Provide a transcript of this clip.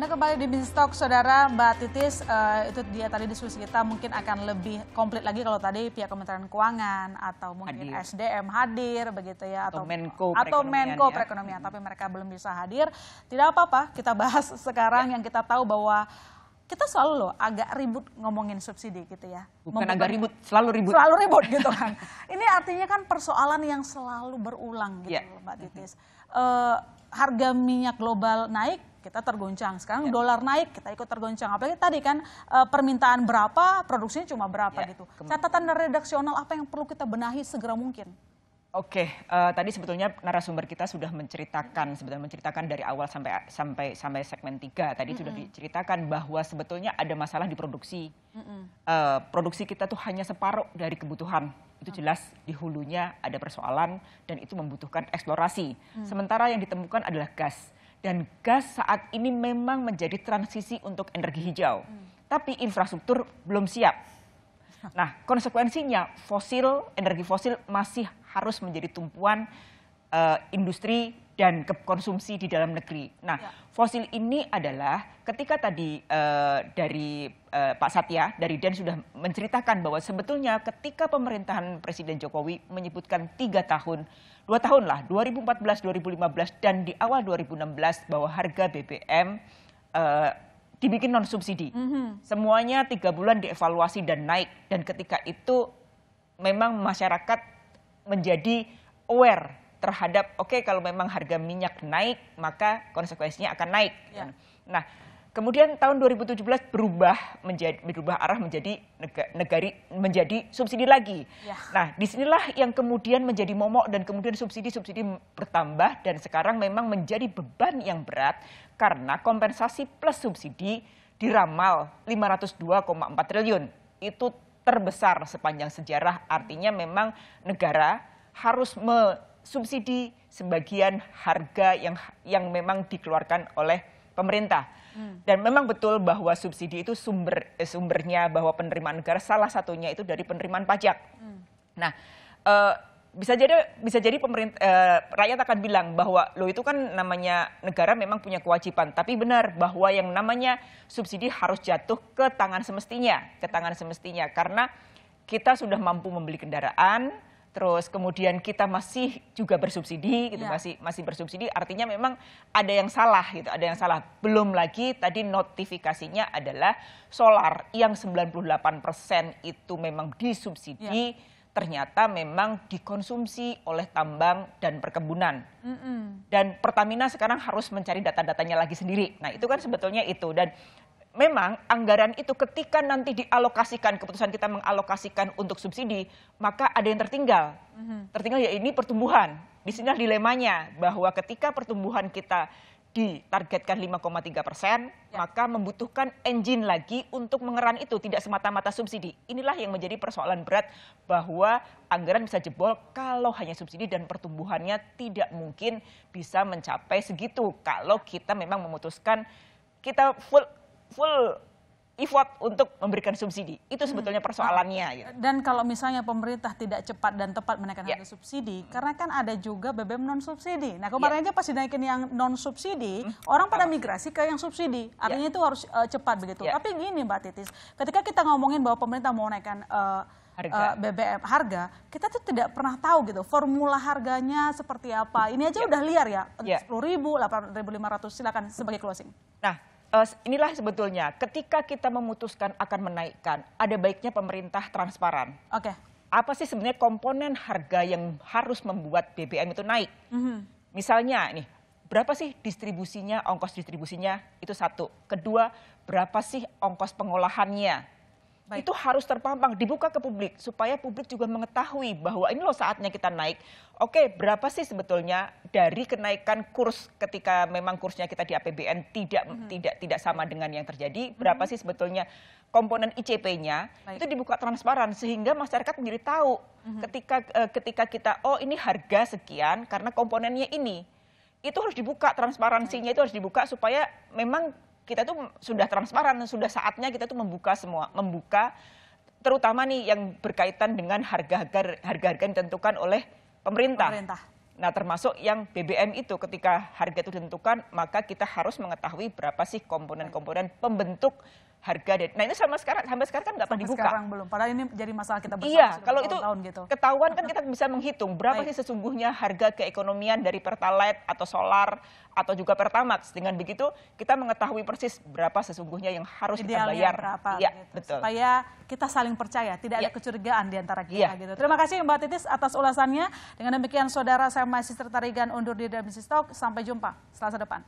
Anda kembali di Binstok, Saudara Mbak Titis. Uh, itu dia tadi diskusi kita mungkin akan lebih komplit lagi kalau tadi pihak Kementerian Keuangan atau mungkin hadir. SDM hadir begitu ya atau, atau Menko atau Menko ya. perekonomian, tapi mereka belum bisa hadir. Tidak apa-apa, kita bahas sekarang ya. yang kita tahu bahwa kita selalu loh agak ribut ngomongin subsidi gitu ya. Bukan agak ribut, selalu ribut. Selalu ribut gitu kan. Ini artinya kan persoalan yang selalu berulang gitu ya. Mbak Titis. Uh, harga minyak global naik, kita tergoncang. Sekarang ya. dolar naik, kita ikut tergoncang. Apalagi tadi kan uh, permintaan berapa, produksinya cuma berapa ya. gitu. Catatan redaksional apa yang perlu kita benahi segera mungkin? Oke, uh, tadi sebetulnya narasumber kita sudah menceritakan, sebetulnya menceritakan dari awal sampai sampai sampai segmen 3 tadi mm -hmm. sudah diceritakan bahwa sebetulnya ada masalah di produksi. Mm -hmm. uh, produksi kita tuh hanya separuh dari kebutuhan. Itu jelas di hulunya ada persoalan dan itu membutuhkan eksplorasi. Mm. Sementara yang ditemukan adalah gas. Dan gas saat ini memang menjadi transisi untuk energi hijau. Mm. Tapi infrastruktur belum siap. Nah, konsekuensinya fosil, energi fosil masih harus menjadi tumpuan uh, industri dan konsumsi di dalam negeri. Nah, ya. fosil ini adalah ketika tadi uh, dari uh, Pak Satya dari Den sudah menceritakan bahwa sebetulnya ketika pemerintahan Presiden Jokowi menyebutkan tiga tahun, dua tahun lah, 2014, 2015 dan di awal 2016 bahwa harga BBM uh, dibikin non subsidi. Mm -hmm. Semuanya tiga bulan dievaluasi dan naik dan ketika itu memang masyarakat menjadi aware terhadap oke okay, kalau memang harga minyak naik maka konsekuensinya akan naik. Ya. Nah, kemudian tahun 2017 berubah menjadi berubah arah menjadi negari menjadi subsidi lagi. Ya. Nah, di sinilah yang kemudian menjadi momok dan kemudian subsidi-subsidi bertambah dan sekarang memang menjadi beban yang berat karena kompensasi plus subsidi diramal 502,4 triliun. Itu terbesar sepanjang sejarah artinya memang negara harus subsidi sebagian harga yang yang memang dikeluarkan oleh pemerintah. Hmm. Dan memang betul bahwa subsidi itu sumber eh, sumbernya bahwa penerimaan negara salah satunya itu dari penerimaan pajak. Hmm. Nah, eh, bisa jadi bisa jadi pemerintah eh, rakyat akan bilang bahwa lo itu kan namanya negara memang punya kewajiban, tapi benar bahwa yang namanya subsidi harus jatuh ke tangan semestinya, ke tangan semestinya karena kita sudah mampu membeli kendaraan, terus kemudian kita masih juga bersubsidi gitu ya. masih masih bersubsidi artinya memang ada yang salah gitu ada yang salah belum lagi tadi notifikasinya adalah solar yang 98% itu memang disubsidi ya. ternyata memang dikonsumsi oleh tambang dan perkebunan mm -mm. dan Pertamina sekarang harus mencari data-datanya lagi sendiri nah itu kan sebetulnya itu dan memang anggaran itu ketika nanti dialokasikan, keputusan kita mengalokasikan untuk subsidi, maka ada yang tertinggal. Mm-hmm. Tertinggal ya ini pertumbuhan. Di sini dilemanya bahwa ketika pertumbuhan kita ditargetkan 5,3 persen, ya. maka membutuhkan engine lagi untuk mengeran itu, tidak semata-mata subsidi. Inilah yang menjadi persoalan berat bahwa anggaran bisa jebol kalau hanya subsidi dan pertumbuhannya tidak mungkin bisa mencapai segitu. Kalau kita memang memutuskan kita full full effort untuk memberikan subsidi. Itu hmm. sebetulnya persoalannya. Gitu. Dan kalau misalnya pemerintah tidak cepat dan tepat menaikkan yeah. harga subsidi, karena kan ada juga BBM non subsidi. Nah kemarin yeah. aja pas dinaikin yang non subsidi, hmm. orang pada migrasi ke yang subsidi. Artinya yeah. itu harus uh, cepat begitu. Yeah. Tapi gini Mbak Titis, ketika kita ngomongin bahwa pemerintah mau naikkan uh, harga. Uh, BBM harga, kita tuh tidak pernah tahu gitu formula harganya seperti apa. Ini aja yeah. udah liar ya, ya. sepuluh yeah. ribu, delapan ribu lima ratus. Silakan sebagai closing. Nah, uh, inilah sebetulnya ketika kita memutuskan akan menaikkan, ada baiknya pemerintah transparan. Oke. Okay. Apa sih sebenarnya komponen harga yang harus membuat BBM itu naik? Mm -hmm. Misalnya nih, berapa sih distribusinya, ongkos distribusinya? Itu satu. Kedua, berapa sih ongkos pengolahannya? Baik. itu harus terpampang, dibuka ke publik supaya publik juga mengetahui bahwa ini loh saatnya kita naik. Oke, berapa sih sebetulnya dari kenaikan kurs ketika memang kursnya kita di APBN tidak mm -hmm. tidak tidak sama dengan yang terjadi, berapa mm -hmm. sih sebetulnya komponen ICP-nya itu dibuka transparan sehingga masyarakat menjadi tahu mm -hmm. ketika uh, ketika kita oh ini harga sekian karena komponennya ini. Itu harus dibuka transparansinya itu harus dibuka supaya memang kita tuh sudah transparan, sudah saatnya kita tuh membuka semua, membuka terutama nih yang berkaitan dengan harga-harga harga-harga yang ditentukan oleh pemerintah. pemerintah. Nah, termasuk yang BBM itu ketika harga itu ditentukan, maka kita harus mengetahui berapa sih komponen-komponen pembentuk harga. dan- Nah, ini sama sekarang sampai sekarang kan nggak pernah dibuka. sekarang belum. Padahal ini jadi masalah kita bersama Iya, kalau itu bertahun-tahun gitu. ketahuan kan kita bisa menghitung berapa Baik. sih sesungguhnya harga keekonomian dari Pertalite atau solar atau juga Pertamax. Dengan begitu kita mengetahui persis berapa sesungguhnya yang harus kita Idealnya bayar. berapa Iya, gitu. betul. Supaya kita saling percaya, tidak ada Iya. kecurigaan di antara kita Iya. gitu. Terima kasih Mbak Titis atas ulasannya. Dengan demikian saudara saya masih Tarigan undur diri dari Bisnis Talk. Sampai jumpa selasa depan.